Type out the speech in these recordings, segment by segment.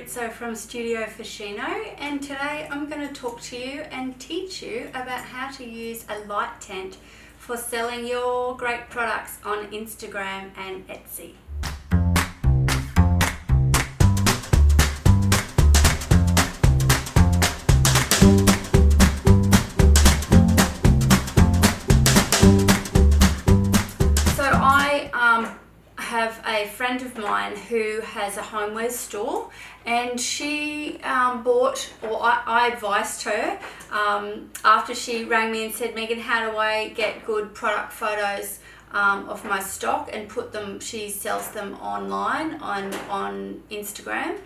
Rizzo from Studio Fascino and today I'm going to talk to you and teach you about how to use a light tent for selling your great products on Instagram and Etsy. A friend of mine who has a homeware store and she um, bought or I, I advised her um, after she rang me and said Megan how do I get good product photos um, of my stock and put them she sells them online on on Instagram.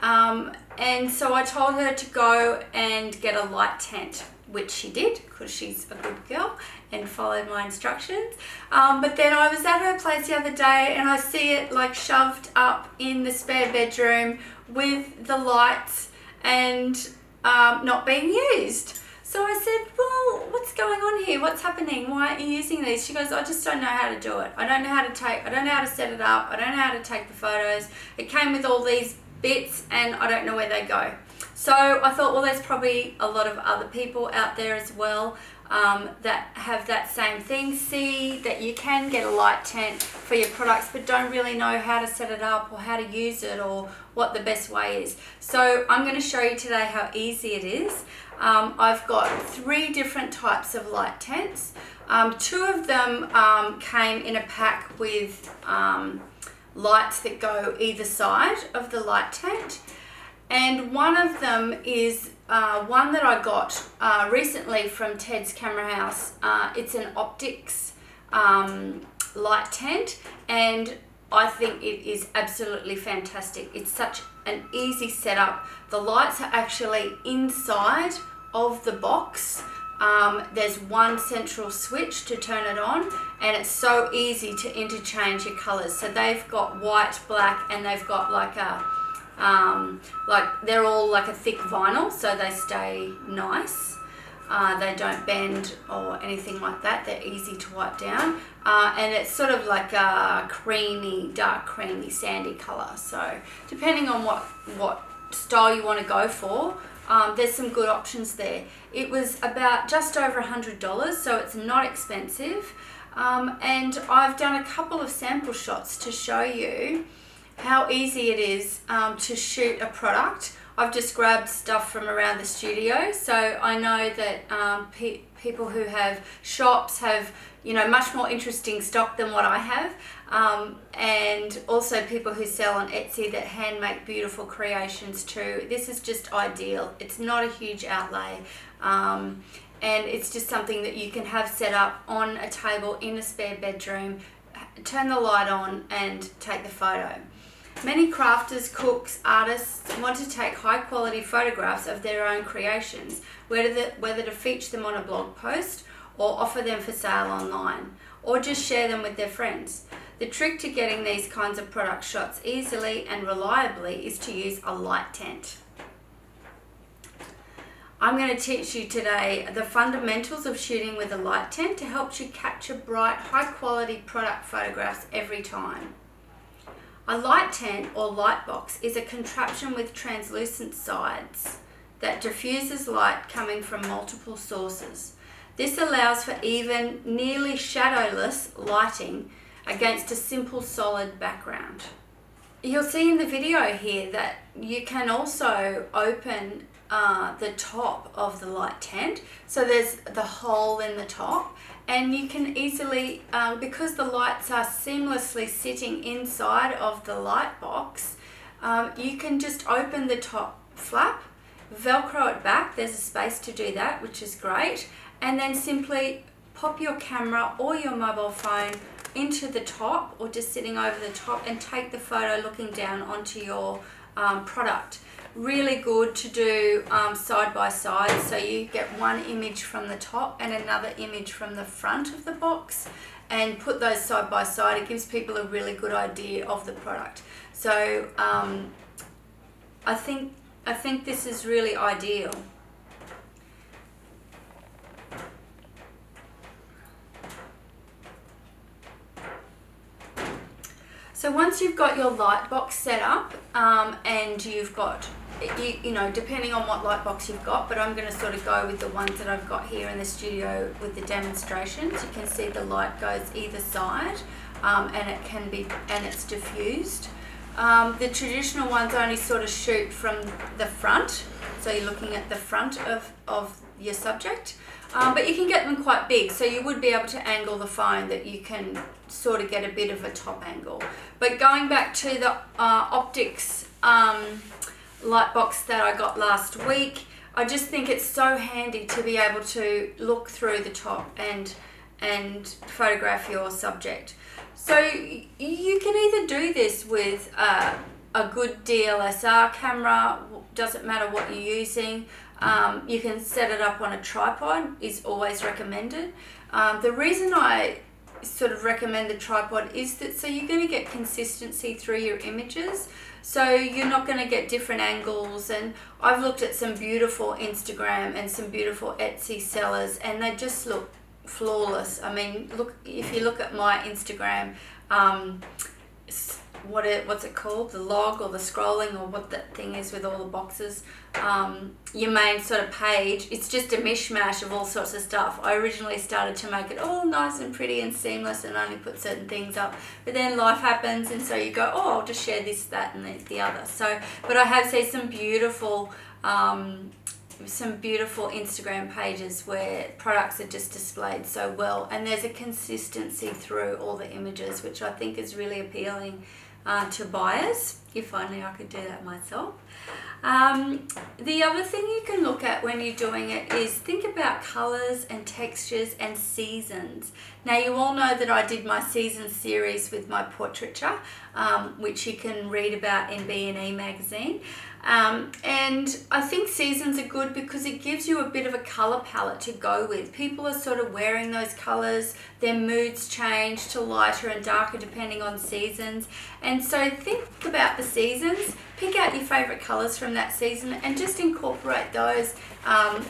Um, and so I told her to go and get a light tent which she did because she's a good girl and followed my instructions. Um, but then I was at her place the other day and I see it like shoved up in the spare bedroom with the lights and um, not being used. So I said, well, what's going on here? What's happening? Why aren't you using these? She goes, I just don't know how to do it. I don't know how to take, I don't know how to set it up. I don't know how to take the photos. It came with all these bits and I don't know where they go. So I thought, well, there's probably a lot of other people out there as well um, that have that same thing. See that you can get a light tent for your products, but don't really know how to set it up or how to use it or what the best way is. So I'm going to show you today how easy it is. Um, I've got three different types of light tents. Um, two of them um, came in a pack with um, lights that go either side of the light tent and one of them is uh, one that I got uh, recently from Ted's Camera House. Uh, it's an Optex um, light tent and I think it is absolutely fantastic. It's such an easy setup. The lights are actually inside of the box. Um, there's one central switch to turn it on and it's so easy to interchange your colors. So they've got white, black and they've got like a um, like they're all like a thick vinyl so they stay nice. Uh, they don't bend or anything like that. They're easy to wipe down. Uh, and it's sort of like a creamy, dark creamy, sandy color. So depending on what, what style you want to go for, um, there's some good options there. It was about just over a $100, so it's not expensive. Um, and I've done a couple of sample shots to show you how easy it is um, to shoot a product. I've just grabbed stuff from around the studio so I know that um, pe people who have shops have you know much more interesting stock than what I have um, and also people who sell on Etsy that hand make beautiful creations too. This is just ideal. It's not a huge outlay um, and it's just something that you can have set up on a table in a spare bedroom, turn the light on and take the photo. Many crafters, cooks, artists want to take high quality photographs of their own creations, whether, whether to feature them on a blog post or offer them for sale online, or just share them with their friends. The trick to getting these kinds of product shots easily and reliably is to use a light tent. I'm going to teach you today the fundamentals of shooting with a light tent to help you capture bright, high quality product photographs every time. A light tent or light box is a contraption with translucent sides that diffuses light coming from multiple sources. This allows for even nearly shadowless lighting against a simple solid background. You'll see in the video here that you can also open uh, the top of the light tent. So there's the hole in the top and you can easily, um, because the lights are seamlessly sitting inside of the light box, um, you can just open the top flap, velcro it back, there's a space to do that, which is great, and then simply pop your camera or your mobile phone into the top or just sitting over the top and take the photo looking down onto your um, product really good to do um, side by side. So you get one image from the top and another image from the front of the box and put those side by side. It gives people a really good idea of the product. So um, I think I think this is really ideal. So once you've got your light box set up um, and you've got you, you know, depending on what light box you've got, but I'm going to sort of go with the ones that I've got here in the studio with the demonstrations. You can see the light goes either side um, and it can be, and it's diffused. Um, the traditional ones only sort of shoot from the front, so you're looking at the front of, of your subject. Um, but you can get them quite big, so you would be able to angle the phone that you can sort of get a bit of a top angle. But going back to the uh, Optex um, light box that I got last week, I just think it's so handy to be able to look through the top and and photograph your subject. So you can either do this with uh, a good DSLR camera, doesn't matter what you're using. Um, you can set it up on a tripod, is always recommended. Um, the reason I sort of recommend the tripod is that so you're going to get consistency through your images. So you're not going to get different angles and I've looked at some beautiful Instagram and some beautiful Etsy sellers and they just look flawless. I mean, look if you look at my Instagram, um, what it what's it called? The log or the scrolling or what that thing is with all the boxes. Um, your main sort of page it's just a mishmash of all sorts of stuff. I originally started to make it all nice and pretty and seamless and only put certain things up. But then life happens and so you go oh I'll just share this that and the, the other. So but I have seen some beautiful um, some beautiful Instagram pages where products are just displayed so well. And there's a consistency through all the images which I think is really appealing uh, to buyers if only I could do that myself. Um, the other thing you can look at when you're doing it is think about colours and textures and seasons. Now you all know that I did my season series with my portraiture, um, which you can read about in B&E magazine. Um, and I think seasons are good because it gives you a bit of a colour palette to go with. People are sort of wearing those colours, their moods change to lighter and darker depending on seasons. And so think about the seasons, pick out your favourite colours from that season and just incorporate those um,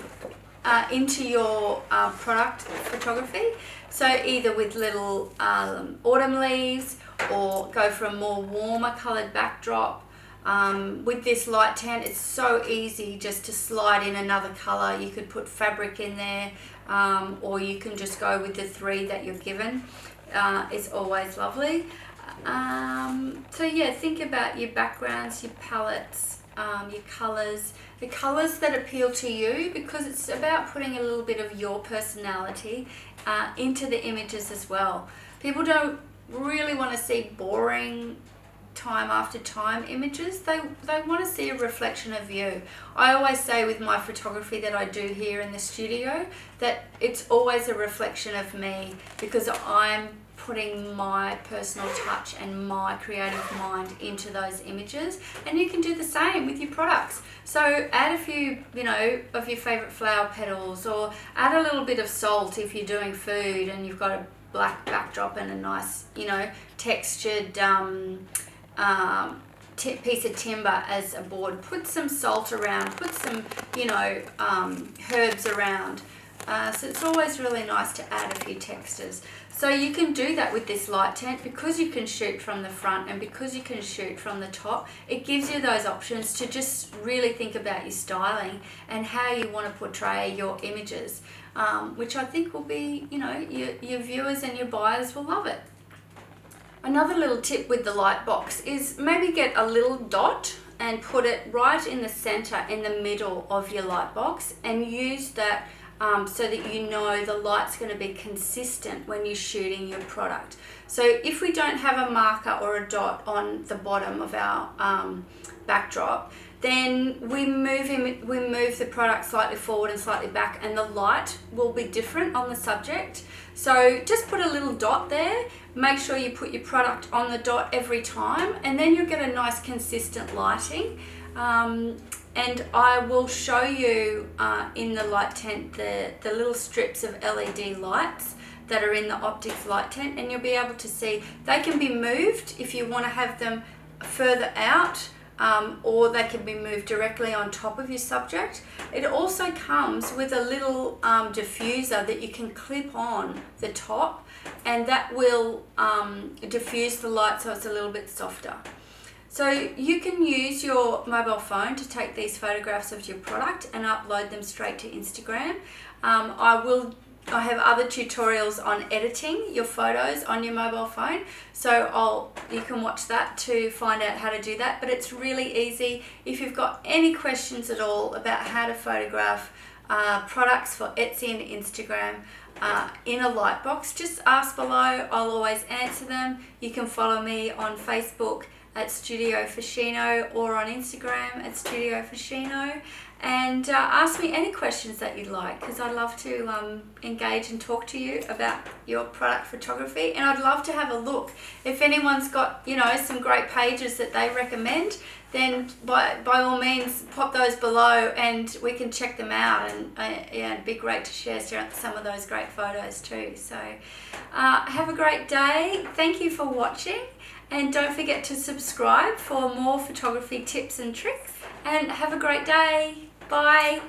uh, into your uh, product photography. So either with little um, autumn leaves or go for a more warmer coloured backdrop um, with this light tent, it's so easy just to slide in another color. You could put fabric in there, um, or you can just go with the three that you're given. Uh, it's always lovely. Um, so yeah, think about your backgrounds, your palettes, um, your colors, the colors that appeal to you because it's about putting a little bit of your personality uh, into the images as well. People don't really want to see boring time after time images. They, they want to see a reflection of you. I always say with my photography that I do here in the studio that it's always a reflection of me because I'm putting my personal touch and my creative mind into those images and you can do the same with your products so add a few you know of your favorite flower petals or add a little bit of salt if you're doing food and you've got a black backdrop and a nice you know textured um, um, piece of timber as a board. Put some salt around, put some, you know, um, herbs around. Uh, so it's always really nice to add a few textures. So you can do that with this light tent because you can shoot from the front and because you can shoot from the top. It gives you those options to just really think about your styling and how you want to portray your images, um, which I think will be, you know, your, your viewers and your buyers will love it. Another little tip with the light box is maybe get a little dot and put it right in the center in the middle of your light box and use that um, so that you know the light's going to be consistent when you're shooting your product. So if we don't have a marker or a dot on the bottom of our um, backdrop, then we move him, we move the product slightly forward and slightly back and the light will be different on the subject. So just put a little dot there, make sure you put your product on the dot every time and then you'll get a nice consistent lighting. Um, and I will show you uh, in the light tent the, the little strips of LED lights that are in the Optex light tent and you'll be able to see they can be moved if you want to have them further out um, or they can be moved directly on top of your subject. It also comes with a little um, diffuser that you can clip on the top and that will um, diffuse the light so it's a little bit softer. So you can use your mobile phone to take these photographs of your product and upload them straight to Instagram. Um, I will I have other tutorials on editing your photos on your mobile phone so I'll you can watch that to find out how to do that but it's really easy. If you've got any questions at all about how to photograph uh, products for Etsy and Instagram uh, in a light box just ask below. I'll always answer them. You can follow me on Facebook at Studio Fascino or on Instagram at Studio Fascino and uh, ask me any questions that you'd like because I'd love to um, engage and talk to you about your product photography and I'd love to have a look. If anyone's got you know some great pages that they recommend then by, by all means pop those below and we can check them out and uh, yeah, it'd be great to share some of those great photos too. So uh, have a great day. Thank you for watching and don't forget to subscribe for more photography tips and tricks and have a great day. Bye.